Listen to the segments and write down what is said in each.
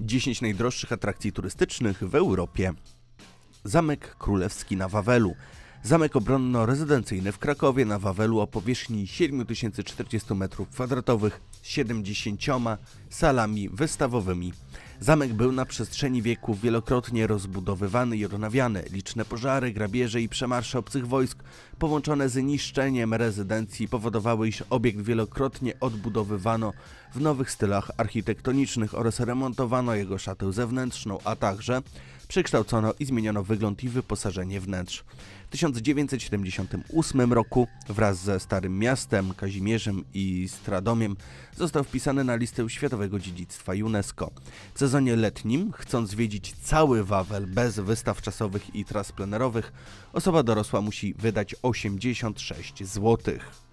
10 najdroższych atrakcji turystycznych w Europie. Zamek Królewski na Wawelu. Zamek obronno-rezydencyjny w Krakowie na Wawelu o powierzchni 7040 m2 z 70 salami wystawowymi. Zamek był na przestrzeni wieków wielokrotnie rozbudowywany i odnawiany. Liczne pożary, grabieże i przemarsze obcych wojsk połączone z niszczeniem rezydencji powodowały, iż obiekt wielokrotnie odbudowywano w nowych stylach architektonicznych oraz remontowano jego szatę zewnętrzną, a także przekształcono i zmieniono wygląd i wyposażenie wnętrz. W 1978 roku wraz ze Starym Miastem, Kazimierzem i Stradomiem został wpisany na listę Światowego Dziedzictwa UNESCO. W sezonie letnim, chcąc zwiedzić cały Wawel bez wystaw czasowych i tras plenerowych, osoba dorosła musi wydać 86 złotych.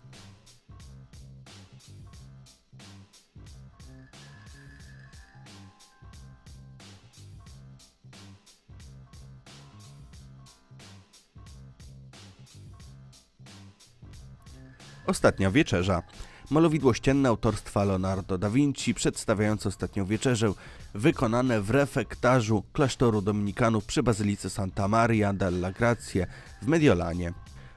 Ostatnia wieczerza. Malowidło ścienne autorstwa Leonardo da Vinci przedstawiające Ostatnią Wieczerzę, wykonane w refektarzu klasztoru dominikanów przy Bazylice Santa Maria della Grazie w Mediolanie.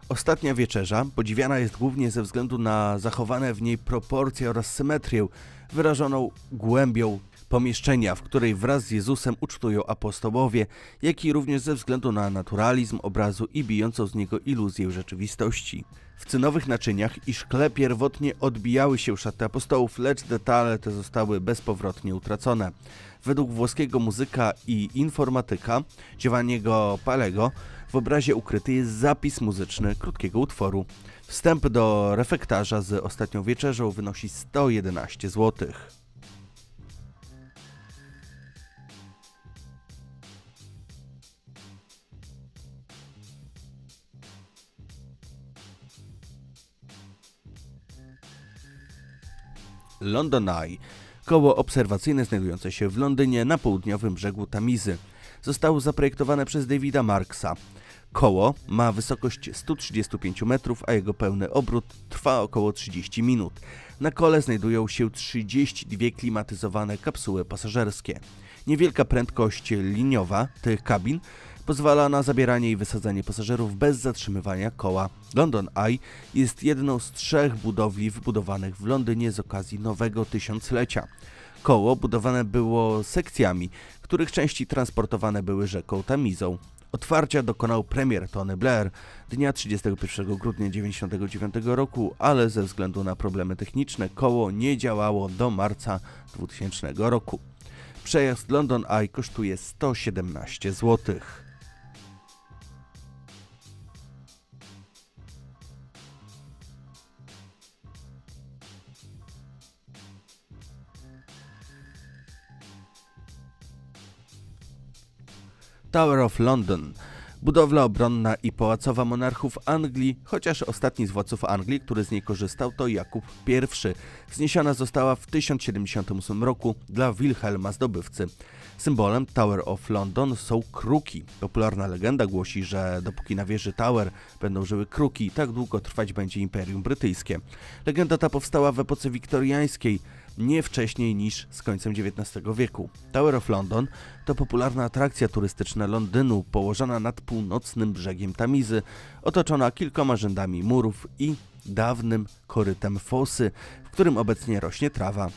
Ostatnia Wieczerza podziwiana jest głównie ze względu na zachowane w niej proporcje oraz symetrię wyrażoną głębią pomieszczenia, w której wraz z Jezusem ucztują apostołowie, jak i również ze względu na naturalizm obrazu i bijącą z niego iluzję rzeczywistości. W cynowych naczyniach i szkle pierwotnie odbijały się szaty apostołów, lecz detale te zostały bezpowrotnie utracone. Według włoskiego muzyka i informatyka Giovanniego Palego w obrazie ukryty jest zapis muzyczny krótkiego utworu. Wstęp do refektarza z Ostatnią Wieczerzą wynosi 111 złotych. London Eye, koło obserwacyjne znajdujące się w Londynie na południowym brzegu Tamizy. Zostało zaprojektowane przez Davida Marksa. Koło ma wysokość 135 metrów, a jego pełny obrót trwa około 30 minut. Na kole znajdują się 32 klimatyzowane kapsuły pasażerskie. Niewielka prędkość liniowa tych kabin pozwala na zabieranie i wysadzanie pasażerów bez zatrzymywania koła. London Eye jest jedną z trzech budowli wybudowanych w Londynie z okazji nowego tysiąclecia. Koło budowane było sekcjami, których części transportowane były rzeką Tamizą. Otwarcia dokonał premier Tony Blair dnia 31 grudnia 1999 roku, ale ze względu na problemy techniczne koło nie działało do marca 2000 roku. Przejazd London Eye kosztuje 117 złotych. Tower of London. Budowla obronna i pałacowa monarchów Anglii, chociaż ostatni z władców Anglii, który z niej korzystał, to Jakub I. Wzniesiona została w 1078 roku dla Wilhelma Zdobywcy. Symbolem Tower of London są kruki. Popularna legenda głosi, że dopóki na wieży Tower będą żyły kruki, tak długo trwać będzie Imperium Brytyjskie. Legenda ta powstała w epoce wiktoriańskiej nie wcześniej niż z końcem XIX wieku. Tower of London to popularna atrakcja turystyczna Londynu, położona nad północnym brzegiem Tamizy, otoczona kilkoma rzędami murów i dawnym korytem fosy, w którym obecnie rośnie trawa.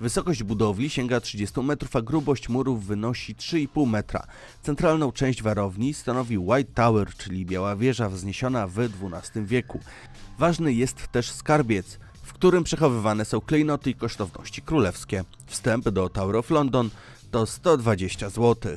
Wysokość budowli sięga 30 metrów, a grubość murów wynosi 3,5 metra. Centralną część warowni stanowi White Tower, czyli biała wieża wzniesiona w XII wieku. Ważny jest też skarbiec, w którym przechowywane są klejnoty i kosztowności królewskie. Wstęp do Tower of London to 120 zł.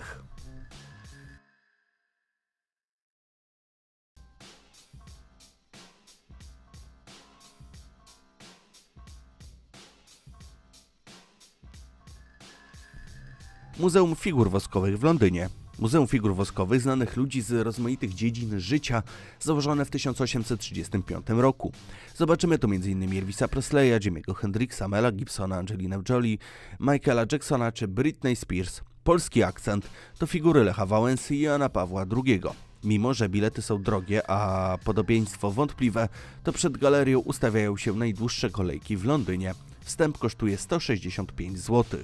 Muzeum Figur Woskowych w Londynie Muzeum Figur Woskowych znanych ludzi z rozmaitych dziedzin życia, założone w 1835 roku. Zobaczymy tu m.in. Elvisa Presleya, Jimmy'ego Hendrixa, Mela Gibsona, Angelina Jolie, Michaela Jacksona czy Britney Spears. Polski akcent to figury Lecha Wałęsy i Jana Pawła II. Mimo, że bilety są drogie, a podobieństwo wątpliwe, to przed galerią ustawiają się najdłuższe kolejki w Londynie. Wstęp kosztuje 165 zł.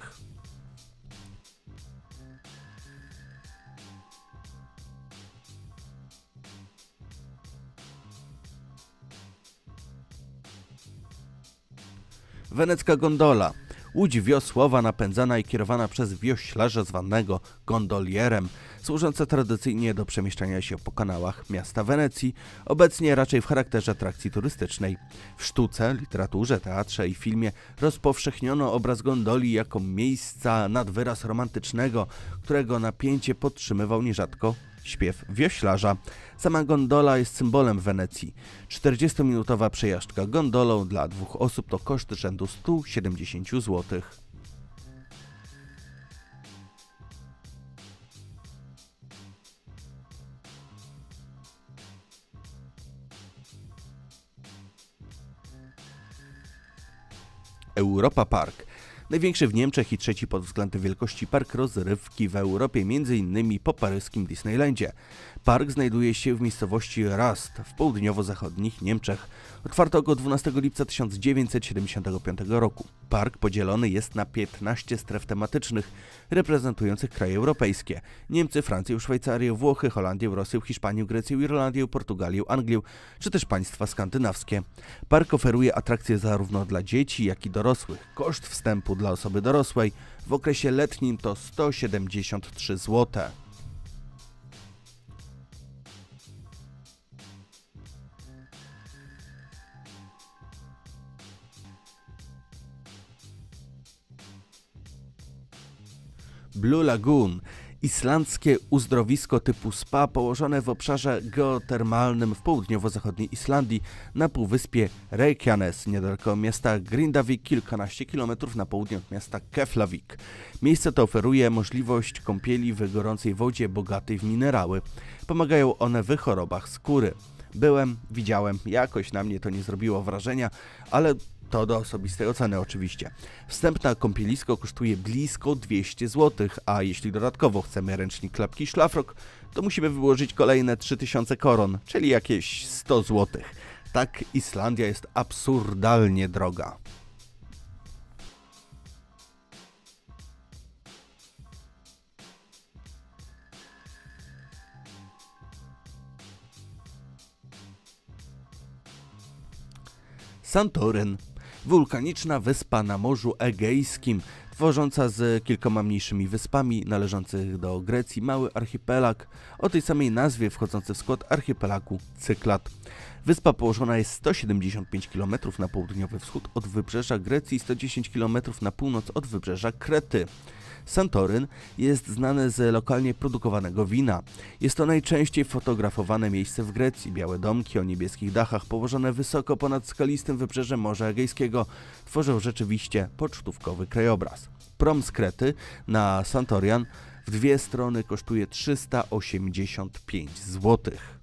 Wenecka gondola. Łódź wiosłowa napędzana i kierowana przez wioślarza zwanego gondolierem, służąca tradycyjnie do przemieszczania się po kanałach miasta Wenecji, obecnie raczej w charakterze atrakcji turystycznej. W sztuce, literaturze, teatrze i filmie rozpowszechniono obraz gondoli jako miejsca nadwyraz romantycznego, którego napięcie podtrzymywał nierzadko śpiew wioślarza. Sama gondola jest symbolem Wenecji. 40-minutowa przejażdżka gondolą dla dwóch osób to koszt rzędu 170 zł. Europa Park. Największy w Niemczech i trzeci pod względem wielkości park rozrywki w Europie, m.in. po paryskim Disneylandzie. Park znajduje się w miejscowości Rast w południowo-zachodnich Niemczech. Otwarto go 12 lipca 1975 roku. Park podzielony jest na 15 stref tematycznych reprezentujących kraje europejskie: Niemcy, Francję, Szwajcarię, Włochy, Holandię, Rosję, Hiszpanię, Grecję, Irlandię, Portugalię, Anglię, czy też państwa skandynawskie. Park oferuje atrakcje zarówno dla dzieci, jak i dorosłych. Koszt wstępu dla osoby dorosłej w okresie letnim to 173 zł. Blue Lagoon, islandzkie uzdrowisko typu spa położone w obszarze geotermalnym w południowo-zachodniej Islandii na półwyspie Reykjanes, niedaleko miasta Grindavik, kilkanaście kilometrów na południe od miasta Keflavik. Miejsce to oferuje możliwość kąpieli w gorącej wodzie bogatej w minerały. Pomagają one w chorobach skóry. Byłem, widziałem, jakoś na mnie to nie zrobiło wrażenia, ale to do osobistej oceny oczywiście. Wstęp na kąpielisko kosztuje blisko 200 zł, a jeśli dodatkowo chcemy ręcznik klapki szlafrok, to musimy wyłożyć kolejne 3000 koron, czyli jakieś 100 zł. Tak Islandia jest absurdalnie droga. Santoryn wulkaniczna wyspa na Morzu Egejskim, tworząca z kilkoma mniejszymi wyspami należących do Grecji mały archipelag o tej samej nazwie wchodzący w skład archipelagu Cyklat. Wyspa położona jest 175 km na południowy wschód od wybrzeża Grecji i 110 km na północ od wybrzeża Krety. Santoryn jest znane z lokalnie produkowanego wina. Jest to najczęściej fotografowane miejsce w Grecji. Białe domki o niebieskich dachach położone wysoko ponad skalistym wybrzeżem Morza Egejskiego tworzą rzeczywiście pocztówkowy krajobraz. Prom z Krety na Santorian w dwie strony kosztuje 385 złotych.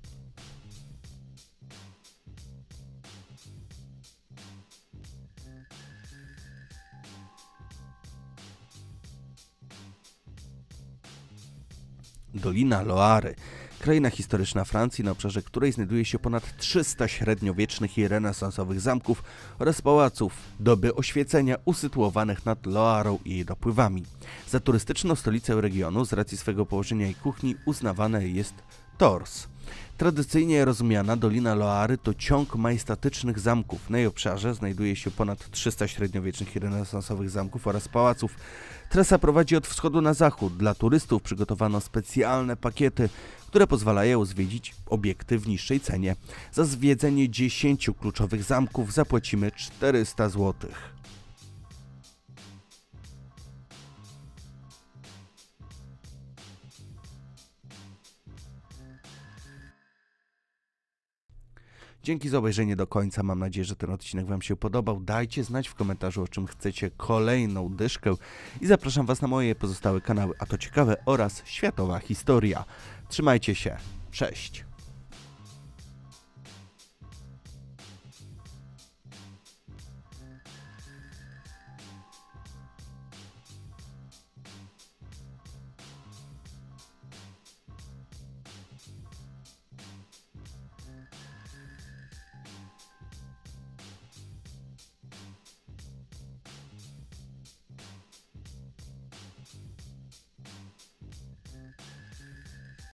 Dolina Loary, kraina historyczna Francji, na obszarze której znajduje się ponad 300 średniowiecznych i renesansowych zamków oraz pałaców doby oświecenia usytuowanych nad Loarą i jej dopływami. Za turystyczną stolicę regionu z racji swego położenia i kuchni uznawane jest Tors. Tradycyjnie rozumiana Dolina Loary to ciąg majestatycznych zamków. Na jej obszarze znajduje się ponad 300 średniowiecznych i renesansowych zamków oraz pałaców. Trasa prowadzi od wschodu na zachód. Dla turystów przygotowano specjalne pakiety, które pozwalają zwiedzić obiekty w niższej cenie. Za zwiedzenie 10 kluczowych zamków zapłacimy 400 złotych. Dzięki za obejrzenie do końca. Mam nadzieję, że ten odcinek Wam się podobał. Dajcie znać w komentarzu, o czym chcecie kolejną dyszkę i zapraszam Was na moje pozostałe kanały, a to ciekawe oraz światowa historia. Trzymajcie się. Cześć.